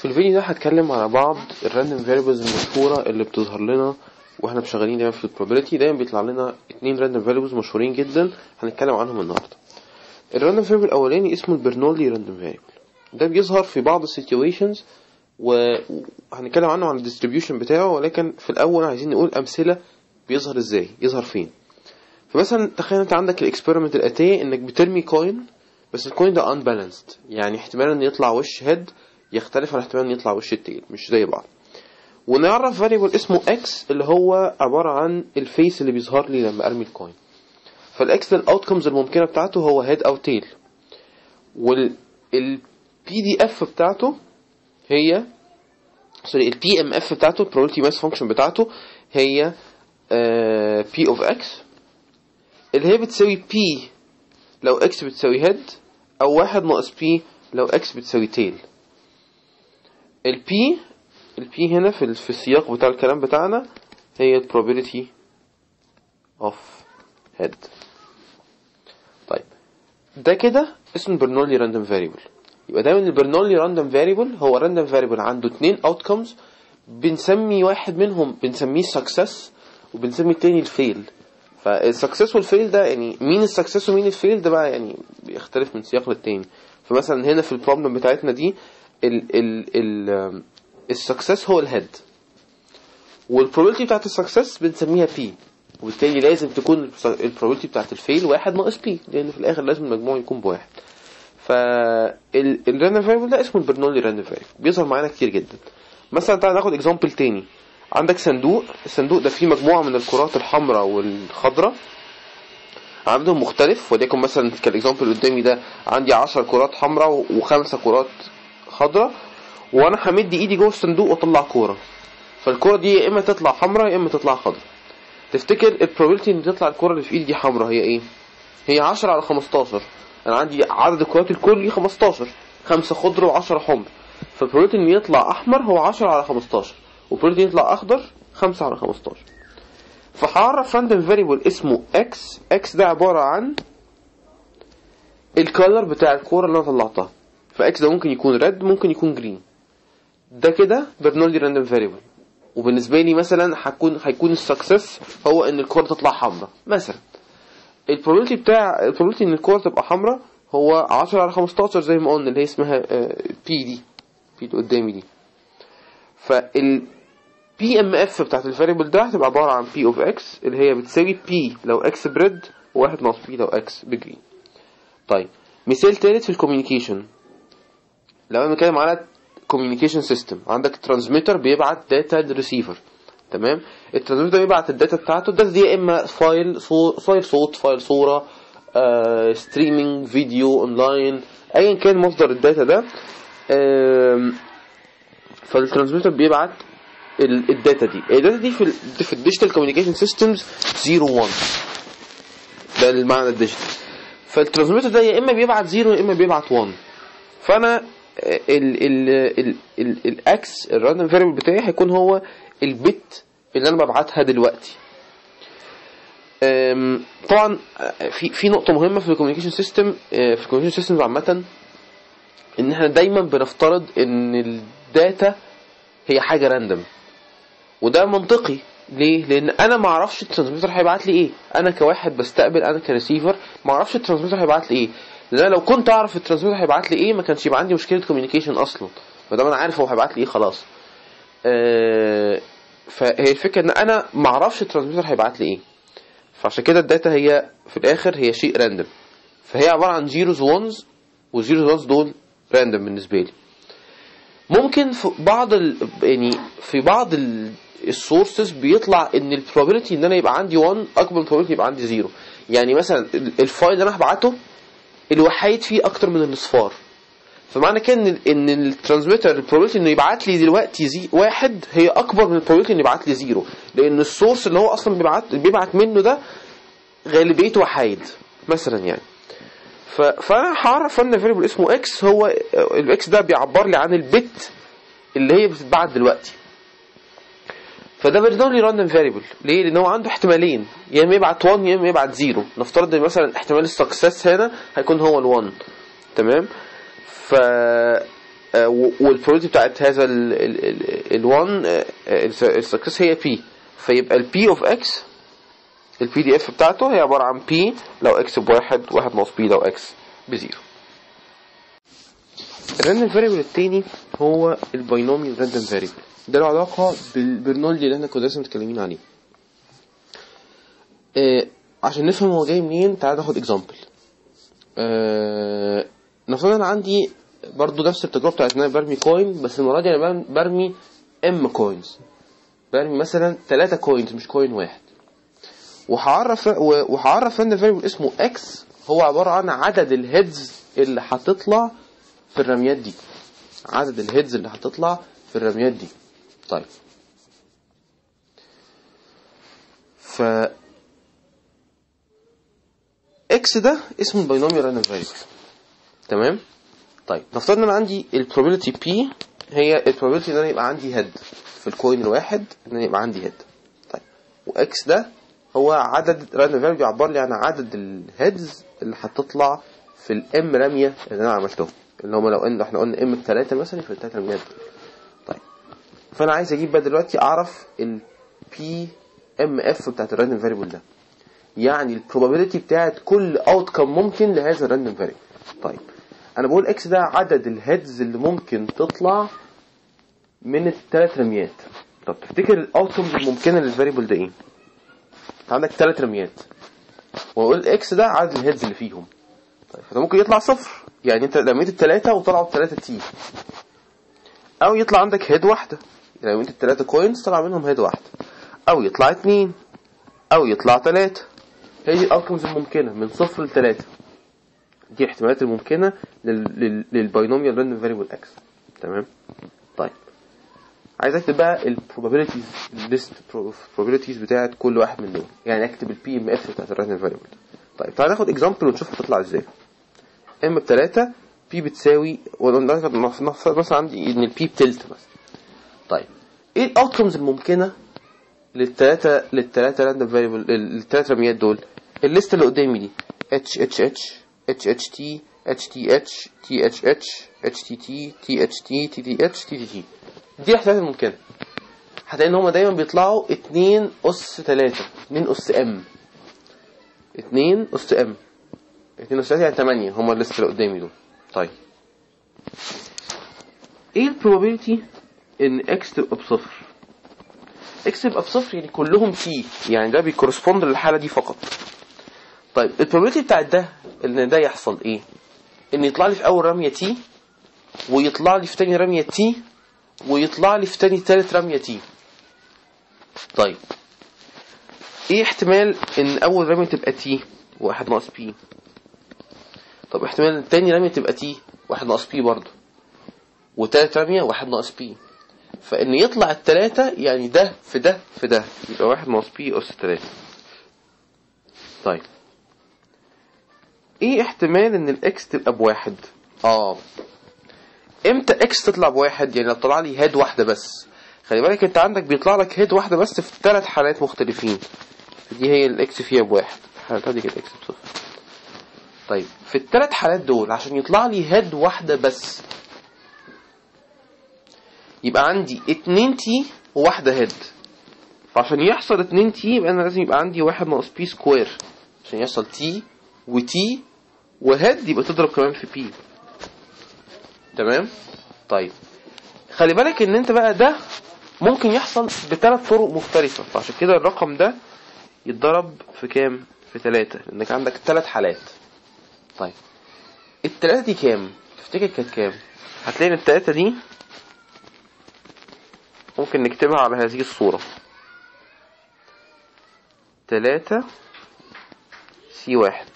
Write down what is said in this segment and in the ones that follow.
في الفيديو ده هتكلم على بعض ال random variables المشهورة اللي بتظهر لنا وإحنا شغالين دايما في ال probability دايما بيطلع لنا اتنين random variables مشهورين جدا. هنتكلم عنهم النهارده. ال random variable الأولاني اسمه ال Bernoulli random variable ده بيظهر في بعض ال situations وهنتكلم عنه عن ال distribution بتاعه ولكن في الأول عايزين نقول أمثلة بيظهر إزاي يظهر فين. فمثلا تخيل أنت عندك ال experiment الاتيه إنك بترمي coin بس ال coin ده unbalanced. يعني احتمال إن يطلع وش head يختلف عن احتمال ان يطلع وش ال tail مش زي بعض. ونعرف variable اسمه x اللي هو عبارة عن ال face اللي بيظهر لي لما أرمي ال coin فال x ده ال outcomes الممكنة بتاعته هو head أو tail وال ال PDF بتاعته هي sorry ال PMF بتاعته probability mass function بتاعته هي P of x اللي هي بتساوي P لو x بتساوي head أو واحد ناقص P لو x بتساوي tail ال P ال P هنا في في السياق بتاع الكلام بتاعنا هي probability of head. طيب. ده كده اسمه Bernoulli random variable يبقى دايما ال Bernoulli random variable هو random variable عنده اتنين outcomes بنسمي واحد منهم بنسميه success وبنسمي التاني ال fail فال success وال fail ده يعني مين ال success ومين ال fail ده بقى يعني بيختلف من سياق للتاني. فمثلا هنا في ال problem بتاعتنا دي ال ال ال ال success هو ال head وال probability بتاعت ال success بنسميها P وبالتالي لازم تكون ال probability بتاعت ال fail واحد ناقص P لأن في الآخر لازم المجموع يكون بواحد. فال random variable ده اسمه ال Bernoulli random variable بيظهر معانا كتير جدا. مثلا تعالى ناخد example تاني. عندك صندوق. الصندوق ده فيه مجموعة من الكرات الحمراء والخضراء. عددهم مختلف. وليكن مثلا كال example اللي قدامي ده. عندي 10 كرات حمراء وخمسة كرات خضراء وأنا همد إيدي جوه الصندوق وأطلع كورة. فالكورة دي يا إما تطلع حمراء يا إما تطلع خضراء تفتكر ال probability إن تطلع الكورة اللي في إيدي دي حمراء هي إيه؟ هي 10 على 15 أنا عندي عدد الكرات الكلي 15 خمسة خضر و10 حمر. فال probability إن يطلع أحمر هو 10 على 15 وال probability يطلع أخضر 5 على 15 فهعرف random variable اسمه x. X ده عبارة عن ال color بتاع الكورة اللي أنا طلعتها. ف x ده ممكن يكون red ممكن يكون green ده كده Bernoulli random variable وبالنسبه لي مثلا هيكون هيكون ال success هو ان الكوره تطلع حمراء مثلا ال probability بتاع ال probability ان الكوره تبقى حمراء هو 10 على 15 زي ما قلنا اللي هي اسمها P دي P اللي قدامي دي فال PMF بتاعت ال variable ده هتبقى عباره عن P of x اللي هي بتساوي P لو x ب red وواحد ناقص P لو x ب green طيب مثال تالت في ال communication لو أنا بتكلم على communication system عندك transmitter بيبعت data لل receiver تمام ال transmitter بيبعت ال data بتاعته ال data دي يا إما file صو... file صوت file صورة. streaming video online ايا كان مصدر ال data ده. فال transmitter بيبعت ال... ال data دي ال data دي في. في ال digital communication systems 0 1 ده المعنى ال digital فال transmitter ده يا إما بيبعت 0 يا إما بيبعت 1 فأنا ال ال ال ال ال x ال random variable بتاعي هيكون هو ال bit اللي أنا ببعتها دلوقتي. طبعا في في نقطة مهمة في ال communication system في ال communication system عامة إن إحنا دايما بنفترض إن ال data هي حاجة random وده منطقي. ليه؟ لأن أنا ما أعرفش ال transmitter هيبعت لي إيه. أنا كواحد بستقبل أنا كريسيفر ما أعرفش ال transmitter هيبعت لي إيه. لأن أنا لو كنت أعرف ال transmitter هيبعت لي إيه ما كانش يبقى عندي مشكلة communication أصلا. ما دام أنا عارف هو هيبعت لي إيه خلاص. أه فهي الفكرة إن أنا ما أعرفش ال transmitter هيبعت لي إيه. فعشان كده ال data هي في الآخر هي شيء random فهي عبارة عن zeros و ones وال zeros و ones دول random بالنسبة لي. ممكن في بعض ال... يعني في بعض ال... ال sources بيطلع إن ال probability إن أنا يبقى عندي 1 أكبر من ال probability يبقى عندي 0 يعني مثلا ال file اللي أنا هبعته الوحايد فيه أكتر من الاصفار فمعنى كده إن إن ال transmitter ال probability إنه يبعت لي دلوقتي زي واحد هي أكبر من ال probability إنه يبعت لي zero. لأن ال source اللي هو أصلا بيبعت بيبعت منه ده غالبيته وحايد مثلا يعني. فأنا هعرف random variable اسمه X هو ال X ده بيعبر لي عن ال bit اللي هي بتتبعت دلوقتي. فده Bernoulli random variable ليه؟ لأن هو عنده احتمالين. يا إما يبعت 1 يا إما يبعت 0 نفترض إن مثلا احتمال ال success هنا هيكون هو ال1 تمام؟ ف وال probability بتاعت هذا ال1 ال success هي P فيبقى ال P of X ال PDF بتاعته هي عبارة عن P لو X بواحد واحد ناقص P لو X ب zero. ال random variable التاني هو ال binomial random variable ده له علاقه بالبرنولدي اللي إحنا كنا لسه متكلمين عليه. آه عشان نفهم هو جاي منين تعال ناخد example آه نفترض أنا عندي برضو نفس التجربة بتاعت إن أنا برمي coin بس المرة دي أنا برمي M coins برمي مثلا 3 coins مش coin واحد. وهعرف وهعرف random variable اسمه X هو عبارة عن عدد ال heads اللي هتطلع في الرميات دي. عدد ال heads اللي هتطلع في الرميات دي. طيب ف X ده اسمه ال binomial random variable. تمام؟ طيب نفترض إن أنا عندي ال probability P هي ال probability إن أنا يبقى عندي head في ال coin الواحد إن أنا يبقى عندي head طيب و X ده هو عدد random variable بيعبر لي عن عدد ال heads اللي هتطلع في ال M رمية اللي أنا عملتهم. اللي هم لو ان إحنا قلنا M بثلاثه مثلا في الثلاث رميات فأنا عايز أجيب بقى دلوقتي أعرف ال PMF بتاعت ال random variable ده. يعني ال probability بتاعت كل outcome ممكن لهذا ال random variable طيب أنا بقول X ده عدد ال heads اللي ممكن تطلع من الثلاث رميات. طب تفتكر ال outcomes الممكنة لل variable ده إيه؟ عندك ثلاث رميات. وأقول X ده عدد ال heads اللي فيهم. طيب فده ممكن يطلع صفر. يعني أنت رميت الثلاثه وطلعوا الثلاثه T أو يطلع عندك head واحدة. يعني رميت الثلاثه coins طلع منهم head واحدة أو يطلع اتنين أو يطلع ثلاثة هي دي ال outcomes الممكنة من صفر لثلاثه دي الاحتمالات الممكنة لل binomial random variable X تمام؟ طيب. عايز اكتب بقى ال probabilities list probabilities بتاعت كل واحد من دول يعني اكتب ال PMF بتاعت ال random variable طيب تعالى ناخد example ونشوف هتطلع إزاي. M بتلاتة P بتساوي مثلا عندي إن ال P بتلت مثلا. إيه ال outcomes الممكنة للثلاثه للثلاثه random variable للثلاث رميات دول؟ ال list اللي قدامي دي. اتش اتش اتش اتش اتش تي اتش تي اتش تي اتش اتش اتش تي تي تي اتش تي تي تي اتش تي تي تي دي الاحتمالات الممكنة. هتلاقي إن هما دايما بيطلعوا 2 أس 3 2 أس M 2 أس M 2 أس 3 يعني 8 هما ال list اللي قدامي دول. طيب. إيه ال probability إن X تبقى بصفر. X تبقى بصفر يعني كلهم T يعني ده بي correspond للحالة دي فقط. طيب ال probability بتاعت ده إن ده يحصل إيه؟ إن يطلع لي في أول رمية T ويطلع لي في تاني رمية T ويطلع لي في تاني تالت رمية T طيب إيه احتمال إن أول رمية تبقى T واحد ناقص P طب احتمال تاني رمية تبقى T واحد ناقص P برضه. وتالت رمية؟ واحد ناقص P فإن يطلع التلاتة يعني ده في ده في ده. يبقى واحد ناقص P اس تلاتة طيب. إيه احتمال إن ال X تبقى بواحد؟ آه. إمتى X تطلع بواحد؟ يعني لو طلع لي head واحدة بس. خلي بالك أنت عندك بيطلع لك head واحدة بس في ثلاث حالات مختلفين. دي هي ال X فيها بواحد. الحالات دي كانت X بصفر طيب. في الثلاث حالات دول عشان يطلع لي head واحدة بس يبقى عندي اتنين T وواحدة head فعشان يحصل اتنين T يبقى أنا لازم يبقى عندي واحد ناقص P square عشان يحصل T و T و head يبقى تضرب كمان في P تمام؟ طيب. خلي بالك إن أنت بقى ده ممكن يحصل بثلاث طرق مختلفة. فعشان كده الرقم ده يتضرب في كام؟ في ثلاثة لأنك عندك ثلاث حالات. طيب. الثلاثة دي كام؟ تفتكر كانت كام؟ هتلاقي إن الثلاثة دي ممكن نكتبها على هذه الصورة. ثلاثة سي واحد.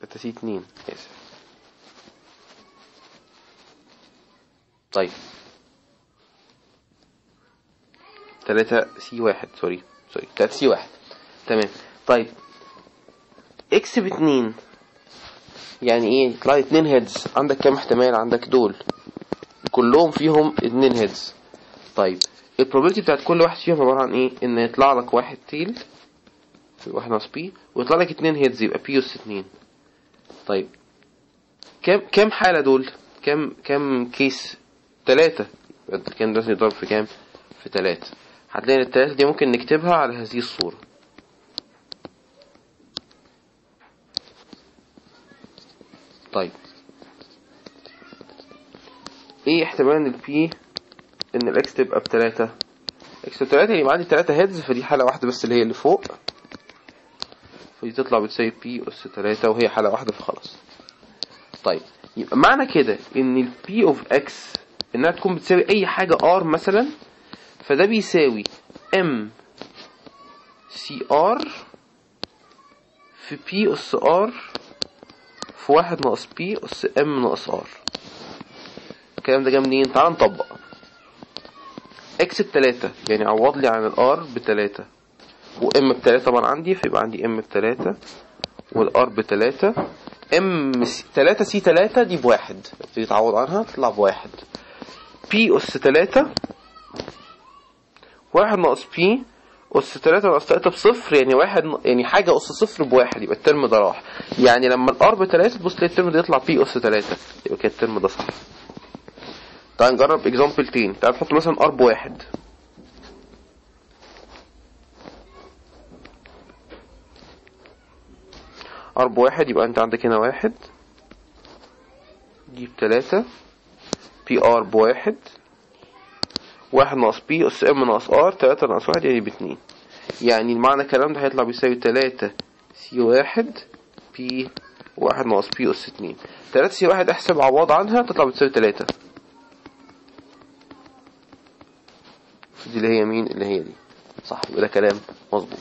تلاتة سي اتنين. آسف. طيب. تلاتة C واحد. sorry. sorry. تلاتة C واحد. تمام. طيب. X باتنين يعني إيه؟ يطلع لي اتنين heads عندك كام احتمال؟ عندك دول. كلهم فيهم اتنين heads طيب ال probability بتاعت كل واحد فيهم عبارة عن إيه؟ إن يطلع لك واحد tail واحد ناقص P ويطلع لك اتنين heads يبقى P أس اتنين. طيب كام كام حالة دول؟ كام كام case تلاتة. كام لازم يضرب في كام؟ في تلاتة. هتلاقي إن التلاتة دي ممكن نكتبها على هذه الصورة. طيب. إيه احتمال ان ال P إن ال X تبقى بتلاتة X بتلاتة يبقى عندي تلاتة heads فدي حالة واحدة بس اللي هي اللي فوق. فدي تطلع بتساوي P أس تلاتة وهي حالة واحدة فخلاص. طيب يبقى معنى كده إن ال P of X إنها تكون بتساوي أي حاجة R مثلا فده بيساوي M C R في P أس R في واحد ناقص P أس M ناقص R الكلام ده جاي منين؟ تعال نطبق. X بتلاتة يعني عوض لي عن ال R بتلاتة. و M بتلاتة طبعا عندي فيبقى عندي M بتلاتة. وال R بتلاتة. M تلاتة C تلاتة دي بواحد. تيجي تعوض عنها تطلع بواحد. P أس تلاتة. واحد ناقص P أس تلاتة ناقص تلاتة بصفر يعني واحد يعني حاجة أس صفر بواحد يبقى ال term ده راح. يعني لما ال R بتلاتة تبص تلاقي ال term ده يطلع P أس تلاتة يبقى كده ال term ده صح. تعال نجرب example تاني. تعال نحط مثلا R بواحد R بواحد يبقى أنت عندك هنا واحد. دي بتلاتة P R بواحد واحد ناقص P أس M ناقص R تلاتة ناقص واحد يعني باتنين. يعني المعنى الكلام ده هيطلع بيساوي تلاتة C واحد P واحد ناقص P أس اتنين. تلاتة C واحد احسب عوض عنها تطلع بتساوي تلاتة. دي اللي هي مين؟ اللي هي دي. صح يبقى ده كلام مظبوط.